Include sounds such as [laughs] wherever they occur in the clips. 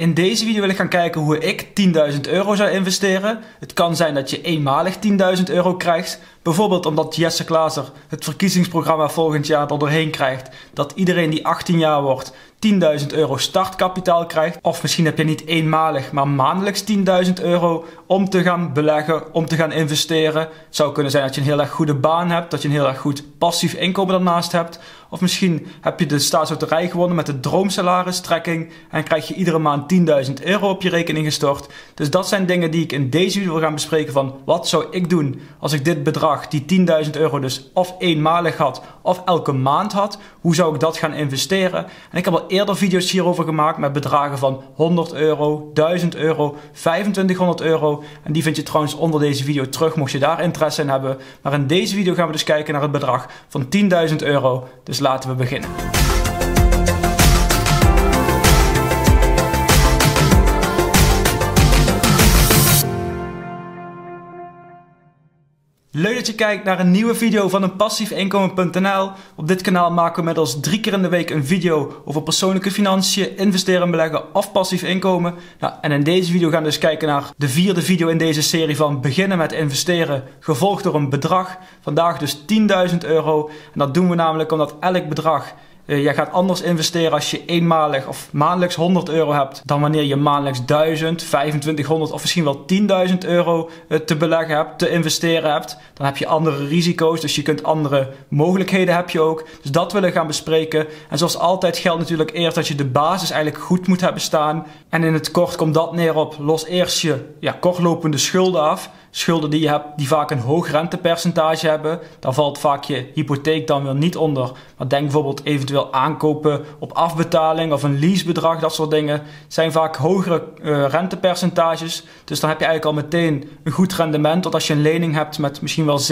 In deze video wil ik gaan kijken hoe ik 10.000 euro zou investeren. Het kan zijn dat je eenmalig 10.000 euro krijgt. Bijvoorbeeld omdat Jesse Klazer het verkiezingsprogramma volgend jaar er doorheen krijgt. Dat iedereen die 18 jaar wordt 10.000 euro startkapitaal krijgt. Of misschien heb je niet eenmalig, maar maandelijks 10.000 euro om te gaan beleggen, om te gaan investeren. Het zou kunnen zijn dat je een heel erg goede baan hebt, dat je een heel erg goed passief inkomen daarnaast hebt. Of misschien heb je de staatsloterij gewonnen met de droomsalaristrekking en krijg je iedere maand 10.000 euro op je rekening gestort. Dus dat zijn dingen die ik in deze video wil gaan bespreken van wat zou ik doen als ik dit bedrag, die 10.000 euro dus of eenmalig had of elke maand had. Hoe zou ik dat gaan investeren? En ik heb al eerder video's hierover gemaakt met bedragen van 100 euro, 1000 euro, 2500 euro. En die vind je trouwens onder deze video terug mocht je daar interesse in hebben. Maar in deze video gaan we dus kijken naar het bedrag van 10.000 euro. Dus laten we beginnen. Leuk dat je kijkt naar een nieuwe video van een passiefinkomen.nl. Op dit kanaal maken we inmiddels drie keer in de week een video over persoonlijke financiën, investeren en beleggen of passief inkomen. Nou, en in deze video gaan we dus kijken naar de vierde video in deze serie van beginnen met investeren, gevolgd door een bedrag. Vandaag dus 10.000 euro. En dat doen we namelijk omdat elk bedrag uh, jij gaat anders investeren als je eenmalig of maandelijks 100 euro hebt dan wanneer je maandelijks 1000, 2500 of misschien wel 10.000 euro uh, te beleggen hebt, te investeren hebt. Dan heb je andere risico's, dus je kunt andere mogelijkheden heb je ook. Dus dat willen we gaan bespreken. En zoals altijd geldt natuurlijk eerst dat je de basis eigenlijk goed moet hebben staan. En in het kort komt dat neer op los eerst je ja, kortlopende schulden af schulden die je hebt die vaak een hoog rentepercentage hebben. Daar valt vaak je hypotheek dan weer niet onder. Maar denk bijvoorbeeld eventueel aankopen op afbetaling of een leasebedrag, dat soort dingen. zijn vaak hogere uh, rentepercentages. Dus dan heb je eigenlijk al meteen een goed rendement. Want als je een lening hebt met misschien wel 7%,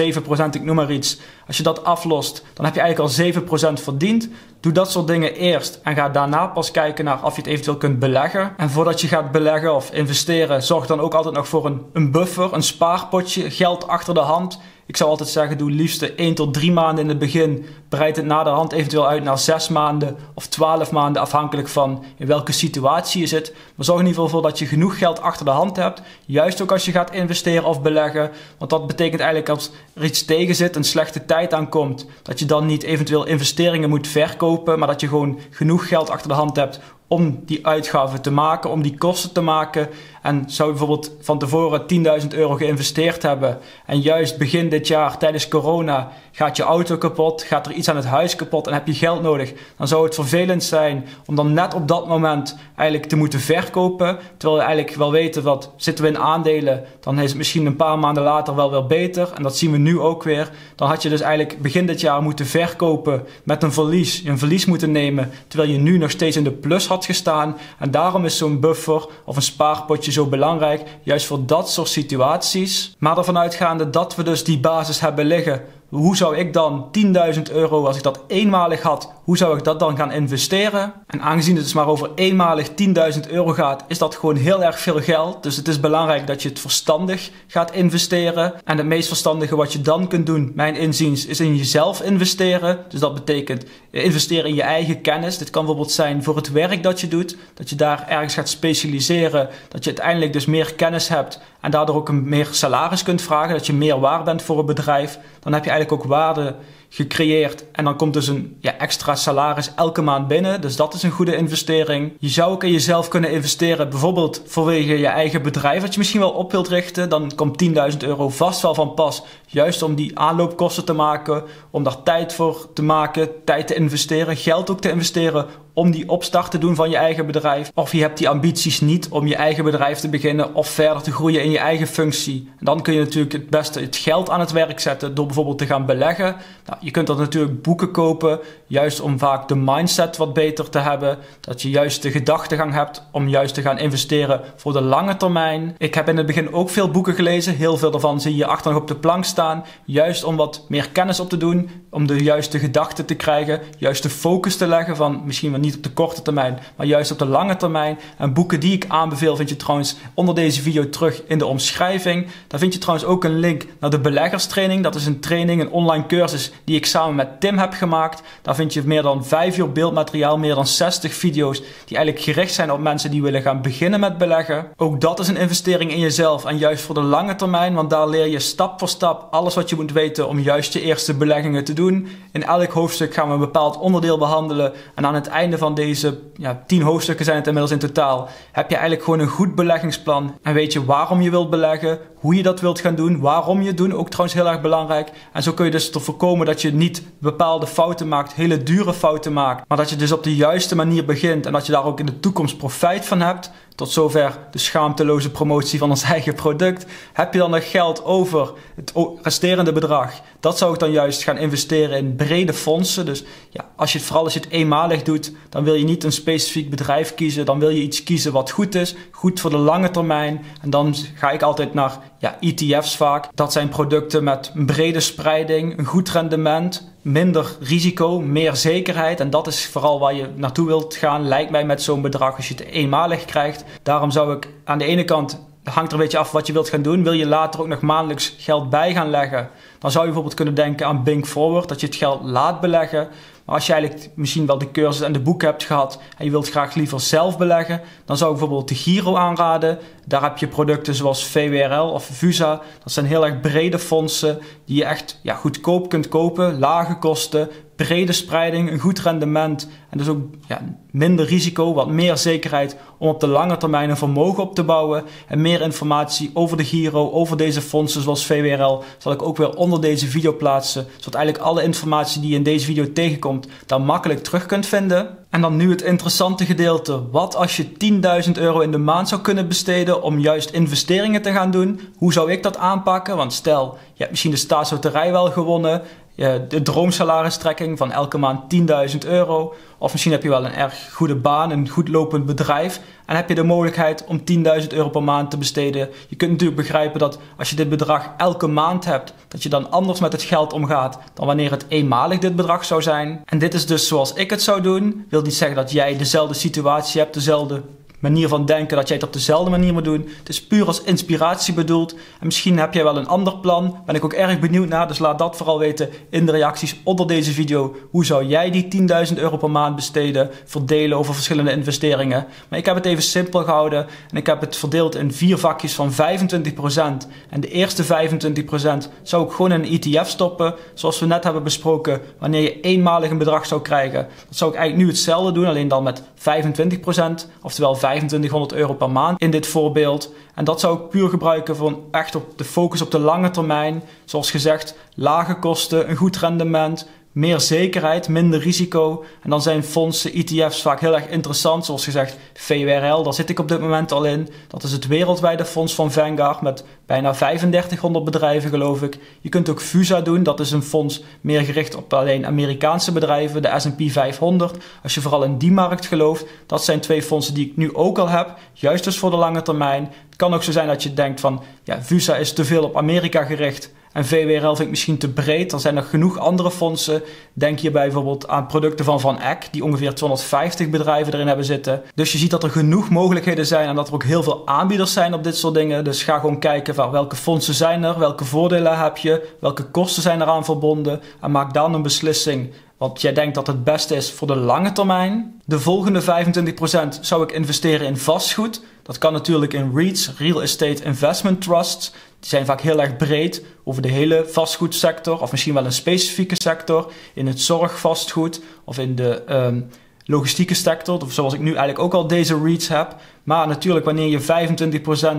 ik noem maar iets. Als je dat aflost, dan heb je eigenlijk al 7% verdiend. Doe dat soort dingen eerst en ga daarna pas kijken naar of je het eventueel kunt beleggen. En voordat je gaat beleggen of investeren, zorg dan ook altijd nog voor een, een buffer, een spaarpotje, geld achter de hand. Ik zou altijd zeggen, doe liefst 1 tot 3 maanden in het begin. Breid het na de hand eventueel uit naar 6 maanden of 12 maanden, afhankelijk van in welke situatie je zit. Maar zorg in ieder geval voor dat je genoeg geld achter de hand hebt. Juist ook als je gaat investeren of beleggen. Want dat betekent eigenlijk als er iets tegen zit, een slechte tijd aankomt, dat je dan niet eventueel investeringen moet verkopen, maar dat je gewoon genoeg geld achter de hand hebt om die uitgaven te maken, om die kosten te maken. En zou je bijvoorbeeld van tevoren 10.000 euro geïnvesteerd hebben en juist begin dit jaar tijdens corona gaat je auto kapot, gaat er iets aan het huis kapot en heb je geld nodig, dan zou het vervelend zijn om dan net op dat moment eigenlijk te moeten verkopen. Terwijl we eigenlijk wel weten dat zitten we in aandelen, dan is het misschien een paar maanden later wel weer beter. En dat zien we nu ook weer. Dan had je dus eigenlijk begin dit jaar moeten verkopen met een verlies, een verlies moeten nemen, terwijl je nu nog steeds in de plus had gestaan. En daarom is zo'n buffer of een spaarpotje zo belangrijk, juist voor dat soort situaties. Maar ervan uitgaande dat we dus die basis hebben liggen hoe zou ik dan 10.000 euro, als ik dat eenmalig had, hoe zou ik dat dan gaan investeren? En aangezien het dus maar over eenmalig 10.000 euro gaat, is dat gewoon heel erg veel geld. Dus het is belangrijk dat je het verstandig gaat investeren. En het meest verstandige wat je dan kunt doen, mijn inziens, is in jezelf investeren. Dus dat betekent investeren in je eigen kennis. Dit kan bijvoorbeeld zijn voor het werk dat je doet, dat je daar ergens gaat specialiseren, dat je uiteindelijk dus meer kennis hebt en daardoor ook een meer salaris kunt vragen, dat je meer waard bent voor een bedrijf. Dan heb je ook waarde gecreëerd. En dan komt dus een ja, extra salaris elke maand binnen. Dus dat is een goede investering. Je zou ook in jezelf kunnen investeren. Bijvoorbeeld vanwege je eigen bedrijf dat je misschien wel op wilt richten. Dan komt 10.000 euro vast wel van pas. Juist om die aanloopkosten te maken. Om daar tijd voor te maken. Tijd te investeren. Geld ook te investeren om die opstart te doen van je eigen bedrijf. Of je hebt die ambities niet om je eigen bedrijf te beginnen of verder te groeien in je eigen functie. Dan kun je natuurlijk het beste het geld aan het werk zetten door bijvoorbeeld te gaan beleggen. Nou, je kunt dan natuurlijk boeken kopen, juist om vaak de mindset wat beter te hebben. Dat je juist de gedachtegang hebt om juist te gaan investeren voor de lange termijn. Ik heb in het begin ook veel boeken gelezen. Heel veel daarvan zie je achter nog op de plank staan. Juist om wat meer kennis op te doen, om de juiste gedachten te krijgen, juist de focus te leggen van misschien wel niet op de korte termijn, maar juist op de lange termijn. En boeken die ik aanbeveel vind je trouwens onder deze video terug in de omschrijving. Daar vind je trouwens ook een link naar de beleggerstraining. Dat is een training, een online cursus die ik samen met Tim heb gemaakt. Daar vind je meer dan 5 uur beeldmateriaal, meer dan 60 video's die eigenlijk gericht zijn op mensen die willen gaan beginnen met beleggen. Ook dat is een investering in jezelf en juist voor de lange termijn, want daar leer je stap voor stap alles wat je moet weten om juist je eerste beleggingen te doen. In elk hoofdstuk gaan we een bepaald onderdeel behandelen en aan het einde van deze ja, 10 hoofdstukken zijn het inmiddels in totaal, heb je eigenlijk gewoon een goed beleggingsplan? En weet je waarom je wilt beleggen, hoe je dat wilt gaan doen, waarom je het doen, ook trouwens heel erg belangrijk. En zo kun je dus te voorkomen dat je niet bepaalde fouten maakt, hele dure fouten maakt, maar dat je dus op de juiste manier begint en dat je daar ook in de toekomst profijt van hebt. Tot zover de schaamteloze promotie van ons [laughs] eigen product. Heb je dan nog geld over het resterende bedrag? Dat zou ik dan juist gaan investeren in brede fondsen. Dus ja, als je het, vooral als je het eenmalig doet, dan wil je niet een specifiek bedrijf kiezen. Dan wil je iets kiezen wat goed is, goed voor de lange termijn. En dan ga ik altijd naar ja, ETF's vaak. Dat zijn producten met een brede spreiding, een goed rendement, minder risico, meer zekerheid. En dat is vooral waar je naartoe wilt gaan, lijkt mij met zo'n bedrag als je het eenmalig krijgt. Daarom zou ik aan de ene kant hangt er een beetje af wat je wilt gaan doen. Wil je later ook nog maandelijks geld bij gaan leggen? Dan zou je bijvoorbeeld kunnen denken aan Bink Forward, dat je het geld laat beleggen. Maar als je eigenlijk misschien wel de cursus en de boek hebt gehad en je wilt graag liever zelf beleggen, dan zou ik bijvoorbeeld de Giro aanraden. Daar heb je producten zoals VWRL of VUSA. Dat zijn heel erg brede fondsen die je echt ja, goedkoop kunt kopen, lage kosten, brede spreiding, een goed rendement en dus ook ja, minder risico, wat meer zekerheid om op de lange termijn een vermogen op te bouwen. En meer informatie over de Giro, over deze fondsen zoals VWRL, zal ik ook weer onder deze video plaatsen. Zodat eigenlijk alle informatie die je in deze video tegenkomt, daar makkelijk terug kunt vinden. En dan nu het interessante gedeelte. Wat als je 10.000 euro in de maand zou kunnen besteden om juist investeringen te gaan doen? Hoe zou ik dat aanpakken? Want stel, je hebt misschien de staatsloterij wel gewonnen de droomsalaristrekking van elke maand 10.000 euro. Of misschien heb je wel een erg goede baan, een goed lopend bedrijf. En heb je de mogelijkheid om 10.000 euro per maand te besteden. Je kunt natuurlijk begrijpen dat als je dit bedrag elke maand hebt, dat je dan anders met het geld omgaat dan wanneer het eenmalig dit bedrag zou zijn. En dit is dus zoals ik het zou doen. Wil niet zeggen dat jij dezelfde situatie hebt, dezelfde manier van denken dat jij het op dezelfde manier moet doen. Het is puur als inspiratie bedoeld. En misschien heb jij wel een ander plan. Ben ik ook erg benieuwd naar. Dus laat dat vooral weten in de reacties onder deze video. Hoe zou jij die 10.000 euro per maand besteden? Verdelen over verschillende investeringen. Maar ik heb het even simpel gehouden. En ik heb het verdeeld in vier vakjes van 25%. En de eerste 25% zou ik gewoon in een ETF stoppen. Zoals we net hebben besproken. Wanneer je eenmalig een bedrag zou krijgen. Dat zou ik eigenlijk nu hetzelfde doen. Alleen dan met 25%. Oftewel 2500 euro per maand in dit voorbeeld. En dat zou ik puur gebruiken voor echt op de focus op de lange termijn. Zoals gezegd, lage kosten, een goed rendement, meer zekerheid, minder risico. En dan zijn fondsen, ETF's vaak heel erg interessant. Zoals gezegd, VWRL, daar zit ik op dit moment al in. Dat is het wereldwijde fonds van Vanguard met bijna 3500 bedrijven, geloof ik. Je kunt ook FUSA doen, dat is een fonds meer gericht op alleen Amerikaanse bedrijven, de SP 500. Als je vooral in die markt gelooft, dat zijn twee fondsen die ik nu ook al heb, juist dus voor de lange termijn. Het kan ook zo zijn dat je denkt van, ja, FUSA is te veel op Amerika gericht. En VWRL vind ik misschien te breed. Er zijn nog genoeg andere fondsen. Denk hierbij bijvoorbeeld aan producten van Van Eck, die ongeveer 250 bedrijven erin hebben zitten. Dus je ziet dat er genoeg mogelijkheden zijn en dat er ook heel veel aanbieders zijn op dit soort dingen. Dus ga gewoon kijken van welke fondsen zijn er, welke voordelen heb je, welke kosten zijn eraan verbonden. En maak dan een beslissing wat jij denkt dat het beste is voor de lange termijn. De volgende 25% zou ik investeren in vastgoed. Dat kan natuurlijk in REITs, Real Estate Investment Trusts. Die zijn vaak heel erg breed over de hele vastgoedsector, of misschien wel een specifieke sector, in het zorgvastgoed of in de um, logistieke sector, zoals ik nu eigenlijk ook al deze REITs heb. Maar natuurlijk, wanneer je 25%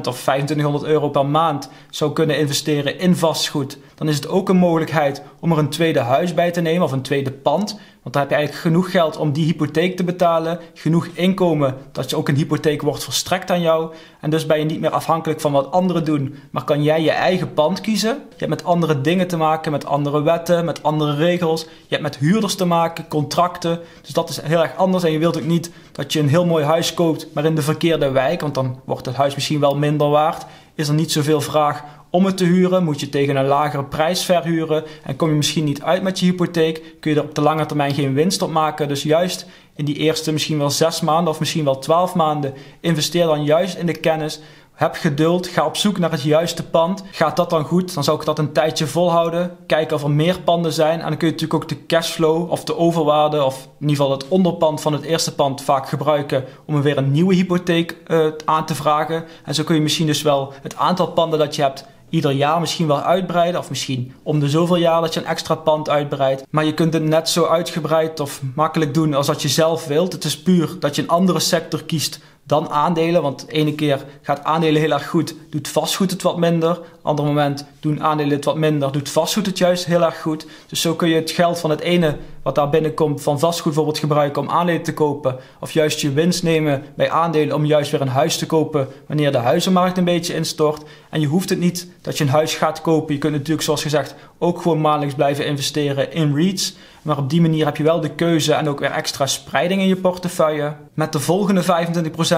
of 2500 euro per maand zou kunnen investeren in vastgoed, dan is het ook een mogelijkheid om er een tweede huis bij te nemen of een tweede pand. Want dan heb je eigenlijk genoeg geld om die hypotheek te betalen, genoeg inkomen dat je ook een hypotheek wordt verstrekt aan jou. En dus ben je niet meer afhankelijk van wat anderen doen, maar kan jij je eigen pand kiezen. Je hebt met andere dingen te maken, met andere wetten, met andere regels. Je hebt met huurders te maken, contracten. Dus dat is heel erg anders. En je wilt ook niet dat je een heel mooi huis koopt, maar in de verkeerde wijk, want dan wordt het huis misschien wel minder waard. Is er niet zoveel vraag om het te huren, moet je tegen een lagere prijs verhuren en kom je misschien niet uit met je hypotheek, kun je er op de lange termijn geen winst op maken. Dus juist in die eerste misschien wel zes maanden of misschien wel twaalf maanden, investeer dan juist in de kennis heb geduld, ga op zoek naar het juiste pand. Gaat dat dan goed, dan zou ik dat een tijdje volhouden. Kijken of er meer panden zijn. En dan kun je natuurlijk ook de cashflow of de overwaarde of in ieder geval het onderpand van het eerste pand vaak gebruiken om weer een nieuwe hypotheek uh, aan te vragen. En zo kun je misschien dus wel het aantal panden dat je hebt ieder jaar misschien wel uitbreiden. Of misschien om de zoveel jaar dat je een extra pand uitbreidt. Maar je kunt het net zo uitgebreid of makkelijk doen als dat je zelf wilt. Het is puur dat je een andere sector kiest dan aandelen. Want de ene keer gaat aandelen heel erg goed, doet vastgoed het wat minder. Ander moment doen aandelen het wat minder, doet vastgoed het juist heel erg goed. Dus zo kun je het geld van het ene wat daar binnenkomt van vastgoed bijvoorbeeld gebruiken om aandelen te kopen. Of juist je winst nemen bij aandelen om juist weer een huis te kopen wanneer de huizenmarkt een beetje instort. En je hoeft het niet dat je een huis gaat kopen. Je kunt natuurlijk zoals gezegd ook gewoon maandelijks blijven investeren in REITs. Maar op die manier heb je wel de keuze en ook weer extra spreiding in je portefeuille. Met de volgende 25%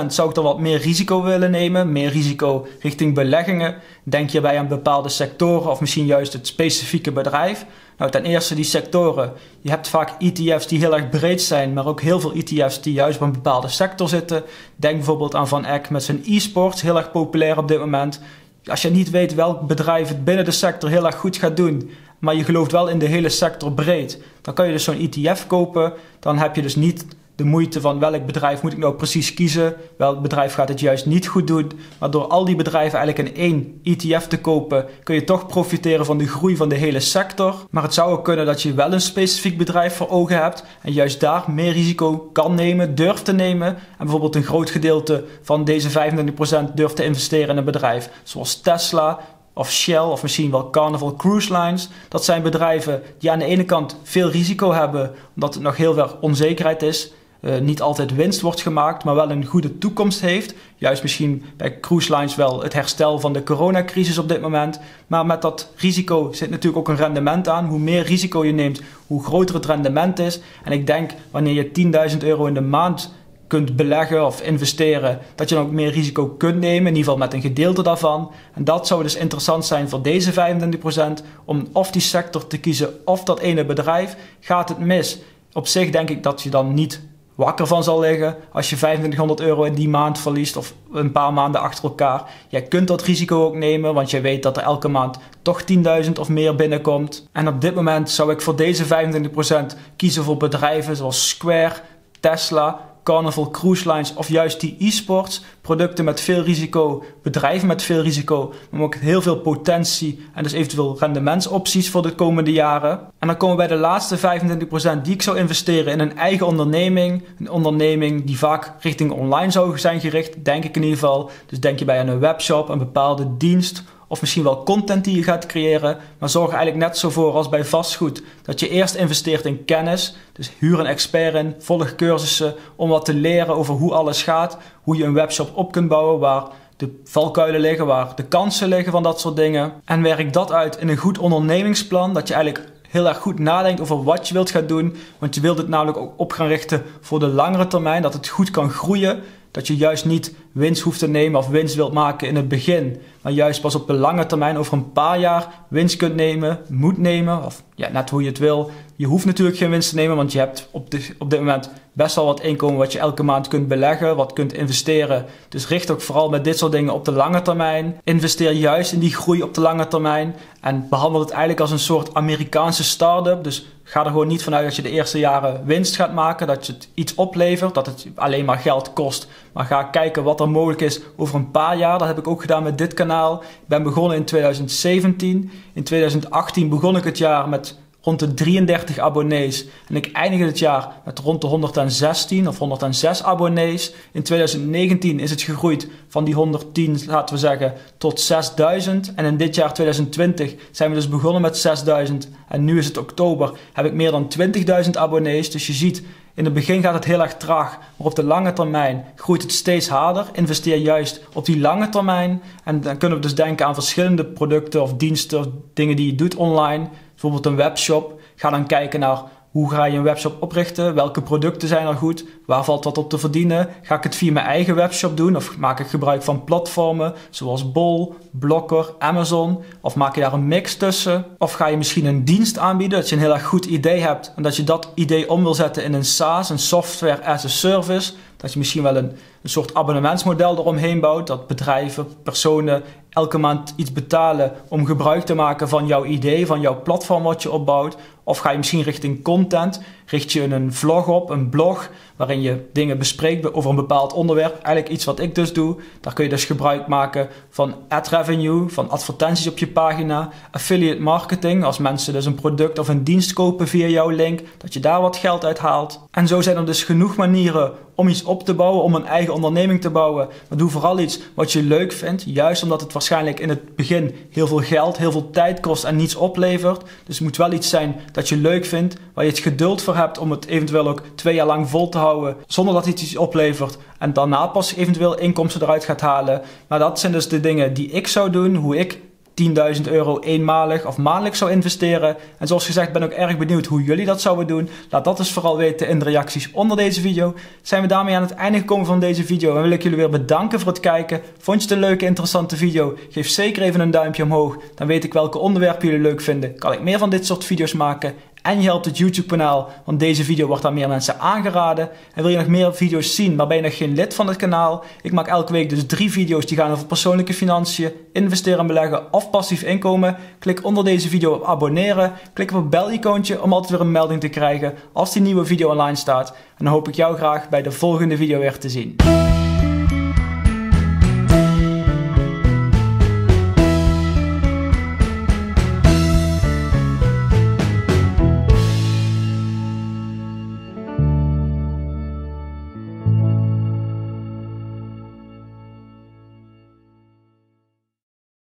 zou ik dan wat meer risico willen nemen. Meer risico richting beleggingen. Denk hierbij aan bepaalde sectoren of misschien juist het specifieke bedrijf. Nou, ten eerste die sectoren. Je hebt vaak ETF's die heel erg breed zijn, maar ook heel veel ETF's die juist op een bepaalde sector zitten. Denk bijvoorbeeld aan Van Eck met zijn e-sports, heel erg populair op dit moment. Als je niet weet welk bedrijf het binnen de sector heel erg goed gaat doen, maar je gelooft wel in de hele sector breed, dan kan je dus zo'n ETF kopen. Dan heb je dus niet de moeite van welk bedrijf moet ik nou precies kiezen, welk bedrijf gaat het juist niet goed doen. Maar door al die bedrijven eigenlijk in één ETF te kopen, kun je toch profiteren van de groei van de hele sector. Maar het zou ook kunnen dat je wel een specifiek bedrijf voor ogen hebt en juist daar meer risico kan nemen, durft te nemen. En bijvoorbeeld een groot gedeelte van deze 25% durft te investeren in een bedrijf zoals Tesla, of Shell of misschien wel Carnival Cruise Lines. Dat zijn bedrijven die aan de ene kant veel risico hebben, omdat het nog heel veel onzekerheid is. Uh, niet altijd winst wordt gemaakt, maar wel een goede toekomst heeft. Juist misschien bij cruise lines wel het herstel van de coronacrisis op dit moment. Maar met dat risico zit natuurlijk ook een rendement aan. Hoe meer risico je neemt, hoe groter het rendement is. En ik denk wanneer je 10.000 euro in de maand kunt beleggen of investeren, dat je dan ook meer risico kunt nemen, in ieder geval met een gedeelte daarvan. En dat zou dus interessant zijn voor deze 25%, om of die sector te kiezen of dat ene bedrijf. Gaat het mis? Op zich denk ik dat je dan niet wakker van zal liggen als je 2500 euro in die maand verliest of een paar maanden achter elkaar. Jij kunt dat risico ook nemen, want je weet dat er elke maand toch 10.000 of meer binnenkomt. En op dit moment zou ik voor deze 25% kiezen voor bedrijven zoals Square, Tesla, Carnival Cruise Lines of juist die e-sports. Producten met veel risico, bedrijven met veel risico, maar ook heel veel potentie en dus eventueel rendementsopties voor de komende jaren. En dan komen we bij de laatste 25% die ik zou investeren in een eigen onderneming. Een onderneming die vaak richting online zou zijn gericht, denk ik in ieder geval. Dus denk je bij een webshop, een bepaalde dienst of misschien wel content die je gaat creëren, maar zorg er eigenlijk net zo voor als bij vastgoed dat je eerst investeert in kennis. Dus huur een expert in, volg cursussen om wat te leren over hoe alles gaat, hoe je een webshop op kunt bouwen waar de valkuilen liggen, waar de kansen liggen van dat soort dingen. En werk dat uit in een goed ondernemingsplan, dat je eigenlijk heel erg goed nadenkt over wat je wilt gaan doen. Want je wilt het namelijk ook op gaan richten voor de langere termijn, dat het goed kan groeien. Dat je juist niet winst hoeft te nemen of winst wilt maken in het begin. Maar juist pas op de lange termijn over een paar jaar winst kunt nemen, moet nemen. Of ja, net hoe je het wil. Je hoeft natuurlijk geen winst te nemen, want je hebt op, de, op dit moment best wel wat inkomen wat je elke maand kunt beleggen, wat kunt investeren. Dus richt ook vooral met dit soort dingen op de lange termijn. Investeer juist in die groei op de lange termijn. En behandel het eigenlijk als een soort Amerikaanse start-up. Dus ga er gewoon niet vanuit dat je de eerste jaren winst gaat maken, dat je het iets oplevert, dat het alleen maar geld kost. Maar ga kijken wat er mogelijk is over een paar jaar. Dat heb ik ook gedaan met dit kanaal. Ik ben begonnen in 2017. In 2018 begon ik het jaar met rond de 33 abonnees. En ik eindigde het jaar met rond de 116 of 106 abonnees. In 2019 is het gegroeid van die 110, laten we zeggen, tot 6000. En in dit jaar 2020 zijn we dus begonnen met 6000. En nu is het oktober, heb ik meer dan 20.000 abonnees. Dus je ziet, in het begin gaat het heel erg traag, maar op de lange termijn groeit het steeds harder. Investeer juist op die lange termijn. En dan kunnen we dus denken aan verschillende producten of diensten of dingen die je doet online bijvoorbeeld een webshop. Ga dan kijken naar Hoe ga je een webshop oprichten? Welke producten zijn er goed? Waar valt wat op te verdienen? Ga ik het via mijn eigen webshop doen? Of maak ik gebruik van platformen zoals Bol, Blokker, Amazon? Of maak je daar een mix tussen? Of ga je misschien een dienst aanbieden dat je een heel erg goed idee hebt en dat je dat idee om wil zetten in een SaaS, een software as a service? Dat je misschien wel een, een soort abonnementsmodel eromheen bouwt, dat bedrijven, personen elke maand iets betalen om gebruik te maken van jouw idee, van jouw platform wat je opbouwt. Of ga je misschien richting content, richt je een vlog op, een blog, waarin je dingen bespreekt over een bepaald onderwerp. Eigenlijk iets wat ik dus doe. Daar kun je dus gebruik maken van ad revenue, van advertenties op je pagina, affiliate marketing, als mensen dus een product of een dienst kopen via jouw link, dat je daar wat geld uit haalt. En zo zijn er dus genoeg manieren om iets op te bouwen, om een eigen onderneming te bouwen. Maar doe vooral iets wat je leuk vindt, juist omdat het waarschijnlijk in het begin heel veel geld, heel veel tijd kost en niets oplevert. Dus het moet wel iets zijn dat je leuk vindt, waar je het geduld voor hebt om het eventueel ook twee jaar lang vol te houden, zonder dat het iets oplevert. En daarna pas eventueel inkomsten eruit gaat halen. Maar dat zijn dus de dingen die ik zou doen, hoe ik 10.000 euro eenmalig of maandelijk zou investeren. En zoals gezegd ben ik ook erg benieuwd hoe jullie dat zouden doen. Laat dat dus vooral weten in de reacties onder deze video. Zijn we daarmee aan het einde gekomen van deze video en wil ik jullie weer bedanken voor het kijken. Vond je het een leuke interessante video? Geef zeker even een duimpje omhoog. Dan weet ik welke onderwerpen jullie leuk vinden. Kan ik meer van dit soort video's maken. En je helpt het YouTube kanaal, want deze video wordt aan meer mensen aangeraden. En wil je nog meer video's zien, maar ben je nog geen lid van het kanaal? Ik maak elke week dus drie video's die gaan over persoonlijke financiën, investeren en beleggen of passief inkomen. Klik onder deze video op abonneren. Klik op het bel-icoontje om altijd weer een melding te krijgen als die nieuwe video online staat. En dan hoop ik jou graag bij de volgende video weer te zien.